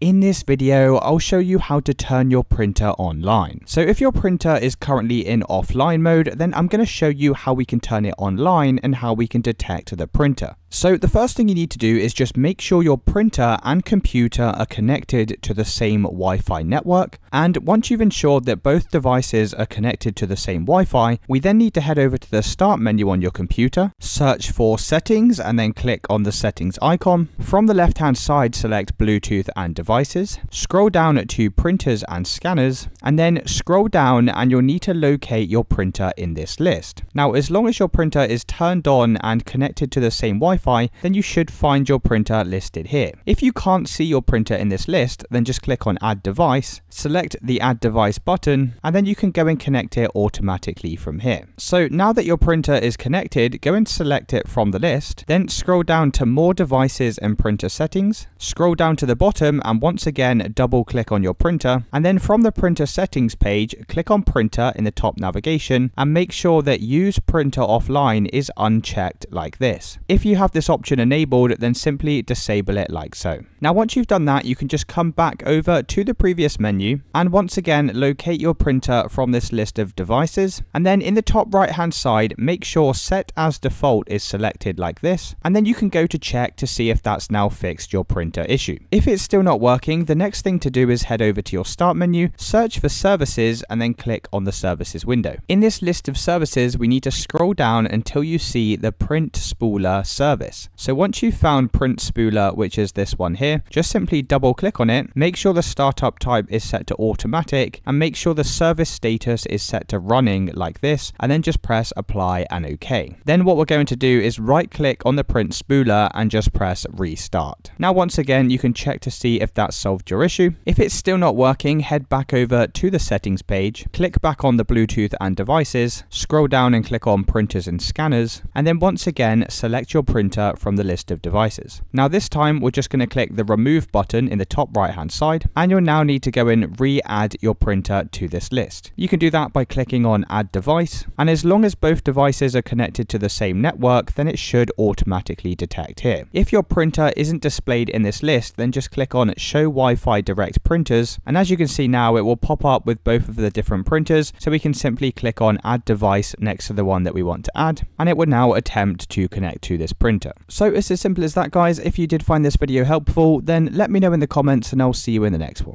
In this video, I'll show you how to turn your printer online. So if your printer is currently in offline mode, then I'm going to show you how we can turn it online and how we can detect the printer. So the first thing you need to do is just make sure your printer and computer are connected to the same Wi-Fi network. And once you've ensured that both devices are connected to the same Wi-Fi, we then need to head over to the start menu on your computer, search for settings and then click on the settings icon. From the left hand side, select Bluetooth and devices, scroll down to printers and scanners, and then scroll down and you'll need to locate your printer in this list. Now, as long as your printer is turned on and connected to the same Wi-Fi, then you should find your printer listed here. If you can't see your printer in this list, then just click on Add Device, select the Add Device button, and then you can go and connect it automatically from here. So now that your printer is connected, go and select it from the list, then scroll down to More Devices and Printer Settings, scroll down to the bottom and once again double click on your printer, and then from the printer settings page, click on Printer in the top navigation and make sure that Use Printer Offline is unchecked like this. If you have this option enabled, then simply disable it like so. Now once you've done that, you can just come back over to the previous menu and once again locate your printer from this list of devices and then in the top right hand side make sure set as default is selected like this and then you can go to check to see if that's now fixed your printer issue. If it's still not working, the next thing to do is head over to your start menu, search for services and then click on the services window. In this list of services, we need to scroll down until you see the print spooler service. So once you've found print spooler, which is this one here, just simply double click on it, make sure the startup type is set to automatic and make sure the service status is set to running like this and then just press apply and OK. Then what we're going to do is right click on the print spooler and just press restart. Now once again you can check to see if that solved your issue. If it's still not working head back over to the settings page, click back on the Bluetooth and devices, scroll down and click on printers and scanners and then once again select your printer from the list of devices. Now this time we're just going to click the remove button in the top right hand side and you'll now need to go and re-add your printer to this list. You can do that by clicking on add device and as long as both devices are connected to the same network then it should automatically detect here. If your printer isn't displayed in this list then just click on show Wi-Fi direct printers and as you can see now it will pop up with both of the different printers so we can simply click on add device next to the one that we want to add and it would now attempt to connect to this printer printer. So it's as simple as that guys. If you did find this video helpful, then let me know in the comments and I'll see you in the next one.